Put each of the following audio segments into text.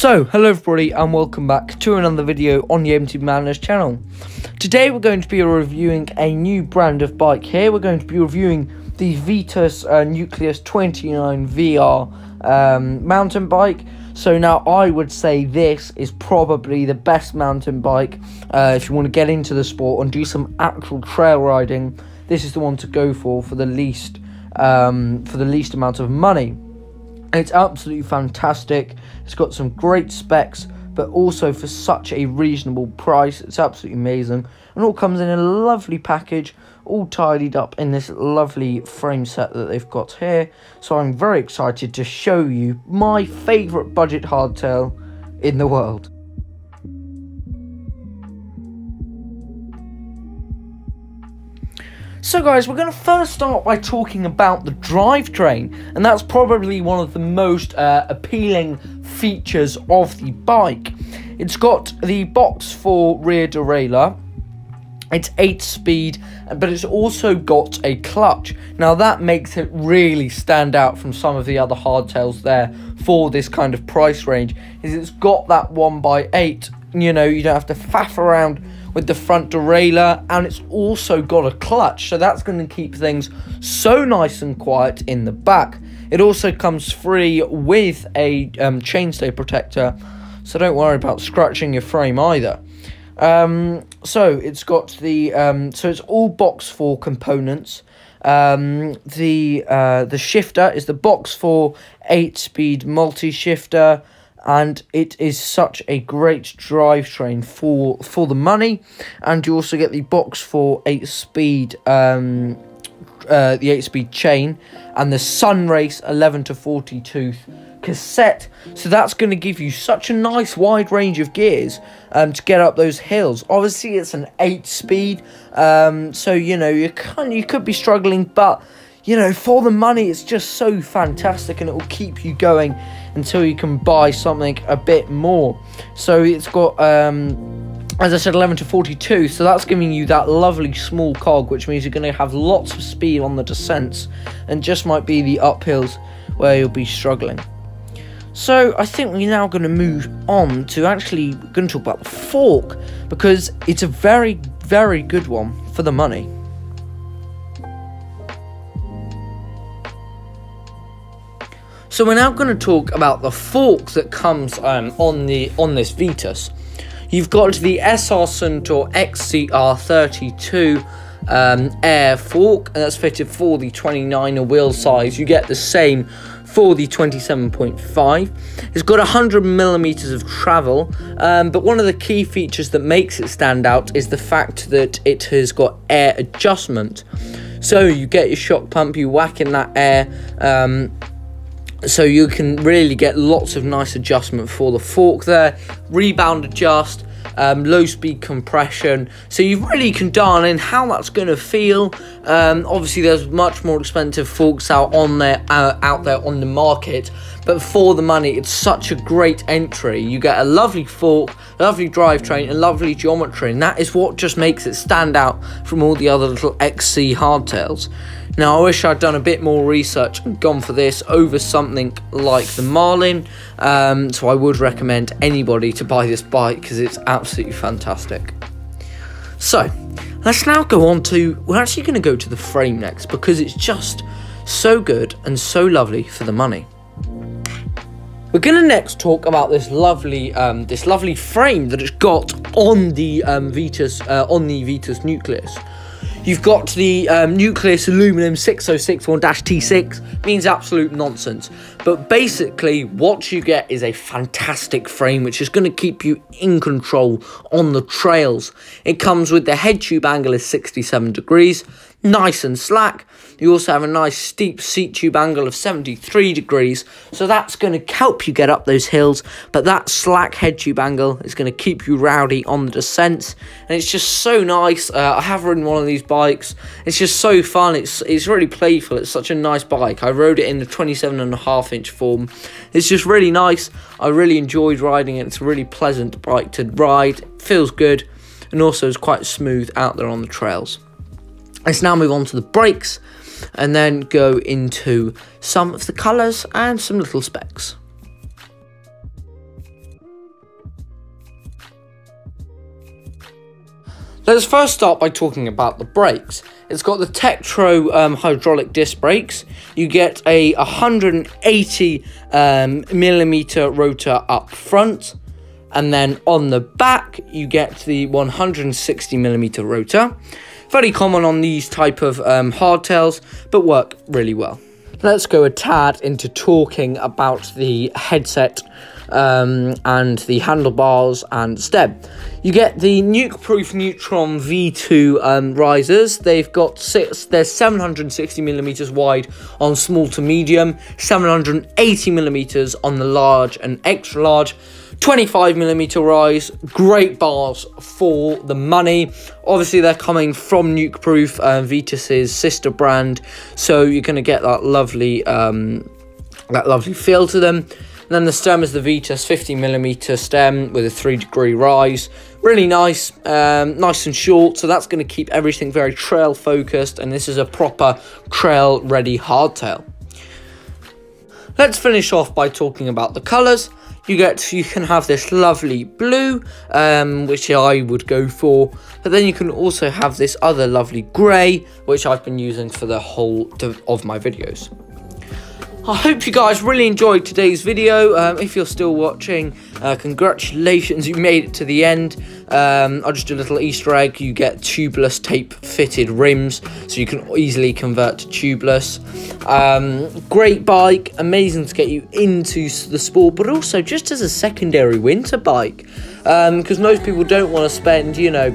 So, hello everybody and welcome back to another video on the MTB Madness channel. Today we're going to be reviewing a new brand of bike here. We're going to be reviewing the Vitus uh, Nucleus 29 VR um, mountain bike. So now I would say this is probably the best mountain bike uh, if you want to get into the sport and do some actual trail riding. This is the one to go for for the least um, for the least amount of money. It's absolutely fantastic. It's got some great specs, but also for such a reasonable price. It's absolutely amazing. And all comes in a lovely package, all tidied up in this lovely frame set that they've got here. So I'm very excited to show you my favourite budget hardtail in the world. So guys, we're going to first start by talking about the drivetrain, and that's probably one of the most uh, appealing features of the bike. It's got the Box Four rear derailleur, it's 8 speed, but it's also got a clutch. Now that makes it really stand out from some of the other hardtails there for this kind of price range, is it's got that 1x8, you know, you don't have to faff around with the front derailleur and it's also got a clutch so that's going to keep things so nice and quiet in the back. It also comes free with a um, chainstay protector so don't worry about scratching your frame either. Um, so it's got the um, so it's all box four components. Um, the uh, the shifter is the box four eight speed multi shifter and it is such a great drivetrain for for the money. And you also get the Box Four 8 speed um uh, the 8 speed chain and the Sunrace 11 to 40 tooth cassette. So that's going to give you such a nice wide range of gears um, to get up those hills. Obviously it's an 8 speed um, so you know you can you could be struggling but you know for the money it's just so fantastic and it will keep you going until you can buy something a bit more. So it's got, um, as I said, 11 to 42. So that's giving you that lovely small cog, which means you're going to have lots of speed on the descents and just might be the uphills where you'll be struggling. So I think we're now going to move on to actually going to talk about the fork because it's a very, very good one for the money. So we're now going to talk about the fork that comes um, on the on this Vitus. You've got the SR Suntour XCR32 um, air fork, and that's fitted for the 29er wheel size. You get the same for the 27.5. It's got 100 millimeters of travel, um, but one of the key features that makes it stand out is the fact that it has got air adjustment. So you get your shock pump, you whack in that air, um, so you can really get lots of nice adjustment for the fork there. Rebound adjust um, low speed compression. So you really can dial in how that's going to feel. Um, obviously there's much more expensive forks out on there uh, out there on the market but for the money it's such a great entry. You get a lovely fork lovely drivetrain and lovely geometry and that is what just makes it stand out from all the other little XC hardtails now, I wish I'd done a bit more research and gone for this over something like the Marlin. Um, so I would recommend anybody to buy this bike because it's absolutely fantastic. So, let's now go on to, we're actually going to go to the frame next because it's just so good and so lovely for the money. We're gonna next talk about this lovely, um, this lovely frame that it's got on the um, Vitus, uh, on the Vitus Nucleus. You've got the um, Nucleus Aluminum 6061-T6, means absolute nonsense. But basically, what you get is a fantastic frame, which is going to keep you in control on the trails. It comes with the head tube angle is 67 degrees, nice and slack. You also have a nice steep seat tube angle of 73 degrees, so that's going to help you get up those hills, but that slack head tube angle is going to keep you rowdy on the descents, and it's just so nice. Uh, I have ridden one of these bikes. It's just so fun. It's it's really playful. It's such a nice bike. I rode it in the 27 and a half inch form. It's just really nice. I really enjoyed riding it. It's a really pleasant bike to ride. It feels good, and also is quite smooth out there on the trails. Let's now move on to the brakes and then go into some of the colours and some little specs. Let's first start by talking about the brakes. It's got the Tektro um, hydraulic disc brakes. You get a 180 um, millimeter rotor up front, and then on the back you get the 160 millimeter rotor. Very common on these type of um, hardtails, but work really well. Let's go a tad into talking about the headset um, and the handlebars and stem. You get the Nukeproof Neutron V2 um, risers. They've got six. They're 760 millimeters wide on small to medium, 780 millimeters on the large and extra large. 25 millimeter rise, great bars for the money. Obviously, they're coming from Nukeproof, uh, Vitus's sister brand, so you're going to get that lovely, um, that lovely feel to them. And then the stem is the Vitus 50mm stem with a 3 degree rise. Really nice, um, nice and short, so that's going to keep everything very trail focused, and this is a proper trail ready hardtail. Let's finish off by talking about the colours. You get, you can have this lovely blue, um, which I would go for, but then you can also have this other lovely grey, which I've been using for the whole of my videos. I hope you guys really enjoyed today's video. Um, if you're still watching, uh, congratulations, you made it to the end. Um, I'll just do a little Easter egg. You get tubeless tape fitted rims, so you can easily convert to tubeless. Um, great bike, amazing to get you into the sport, but also just as a secondary winter bike. Because um, most people don't want to spend, you know,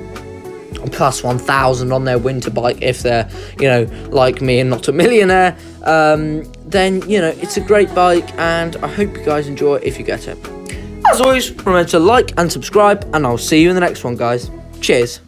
plus 1000 on their winter bike if they're you know like me and not a millionaire um, then you know it's a great bike and i hope you guys enjoy it if you get it. As always remember to like and subscribe and i'll see you in the next one guys. Cheers